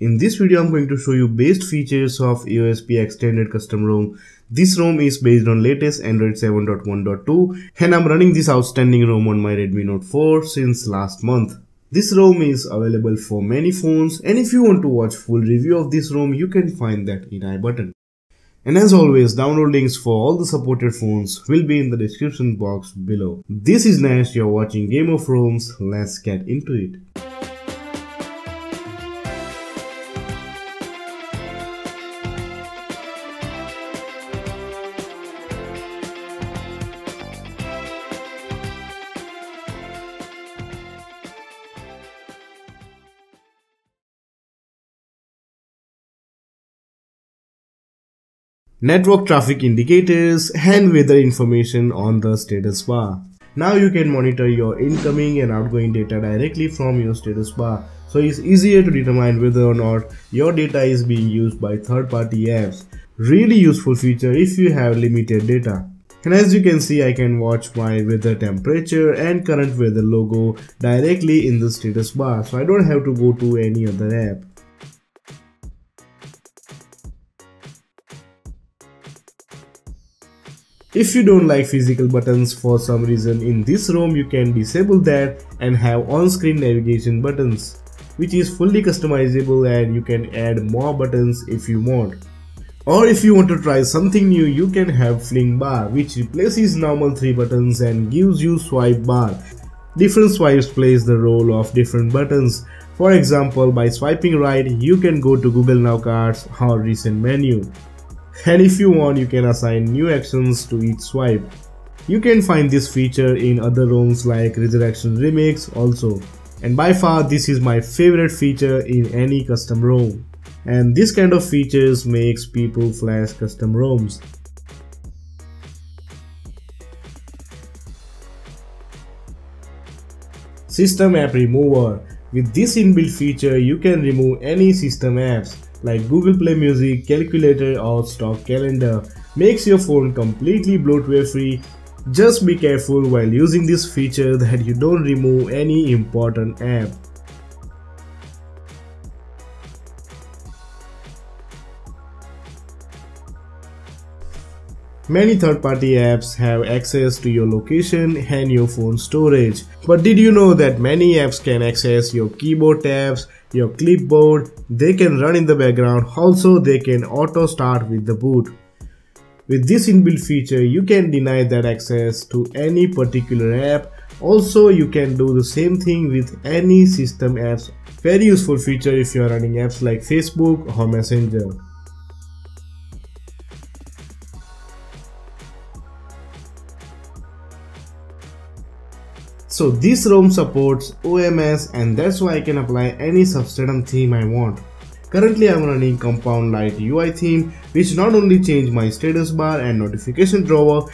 In this video, I'm going to show you best features of AOSP Extended Custom ROM. This ROM is based on latest Android 7.1.2 and I'm running this outstanding ROM on my Redmi Note 4 since last month. This ROM is available for many phones and if you want to watch full review of this ROM, you can find that in I button. And as always, download links for all the supported phones will be in the description box below. This is Nash, you're watching Game of ROMs, let's get into it. Network traffic indicators and weather information on the status bar. Now you can monitor your incoming and outgoing data directly from your status bar. So it's easier to determine whether or not your data is being used by third-party apps. Really useful feature if you have limited data. And as you can see, I can watch my weather temperature and current weather logo directly in the status bar. So I don't have to go to any other app. If you don't like physical buttons for some reason in this ROM you can disable that and have on-screen navigation buttons which is fully customizable and you can add more buttons if you want. Or if you want to try something new you can have fling bar which replaces normal 3 buttons and gives you swipe bar. Different swipes plays the role of different buttons. For example by swiping right you can go to Google Now cards or recent menu and if you want you can assign new actions to each swipe. You can find this feature in other ROMs like Resurrection Remix also. And by far this is my favorite feature in any custom ROM. And this kind of features makes people flash custom ROMs. System App Remover. With this inbuilt feature, you can remove any system apps like Google Play Music, calculator or stock calendar makes your phone completely bloatware free. Just be careful while using this feature that you don't remove any important app. Many third-party apps have access to your location and your phone storage. But did you know that many apps can access your keyboard tabs, your clipboard, they can run in the background, also they can auto start with the boot. With this inbuilt feature, you can deny that access to any particular app. Also, you can do the same thing with any system apps. Very useful feature if you are running apps like Facebook or Messenger. So this ROM supports OMS and that's why I can apply any substratum theme I want. Currently I'm running Compound Light UI theme which not only changed my status bar and notification drawer,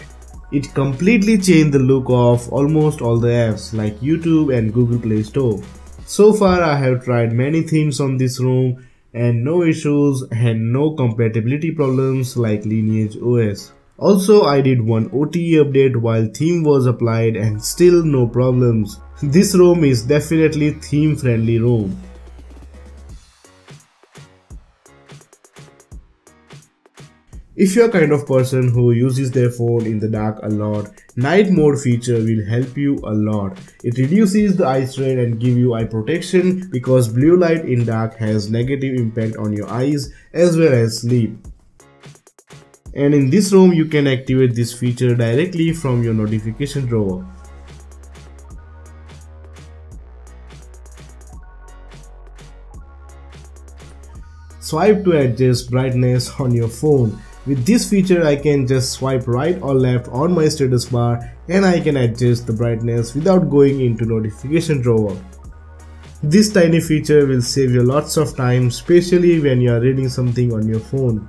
it completely changed the look of almost all the apps like YouTube and Google Play Store. So far I have tried many themes on this ROM and no issues and no compatibility problems like Lineage OS. Also I did one OTA update while theme was applied and still no problems. This ROM is definitely theme friendly ROM. If you're kind of person who uses their phone in the dark a lot, night mode feature will help you a lot. It reduces the eye strain and give you eye protection because blue light in dark has negative impact on your eyes as well as sleep and in this ROM you can activate this feature directly from your notification drawer. Swipe to adjust brightness on your phone. With this feature I can just swipe right or left on my status bar and I can adjust the brightness without going into notification drawer. This tiny feature will save you lots of time especially when you are reading something on your phone.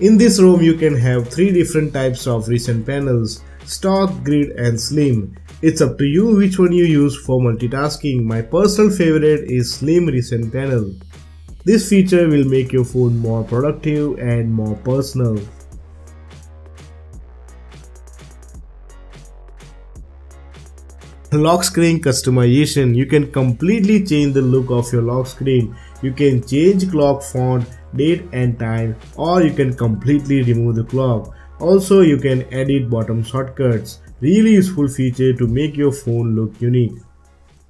In this ROM you can have three different types of recent panels, stock, grid and slim. It's up to you which one you use for multitasking. My personal favorite is slim recent panel. This feature will make your phone more productive and more personal. Lock screen customization. You can completely change the look of your lock screen. You can change clock font, date and time or you can completely remove the clock. Also you can edit bottom shortcuts. Really useful feature to make your phone look unique.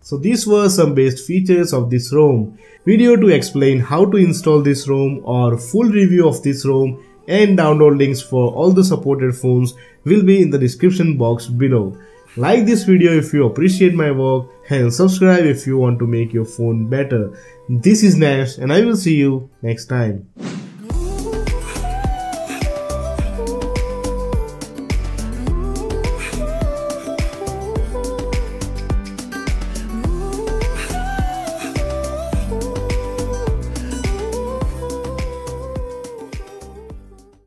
So these were some best features of this ROM. Video to explain how to install this ROM or full review of this ROM and download links for all the supported phones will be in the description box below. Like this video if you appreciate my work and subscribe if you want to make your phone better. This is Nash and I will see you next time.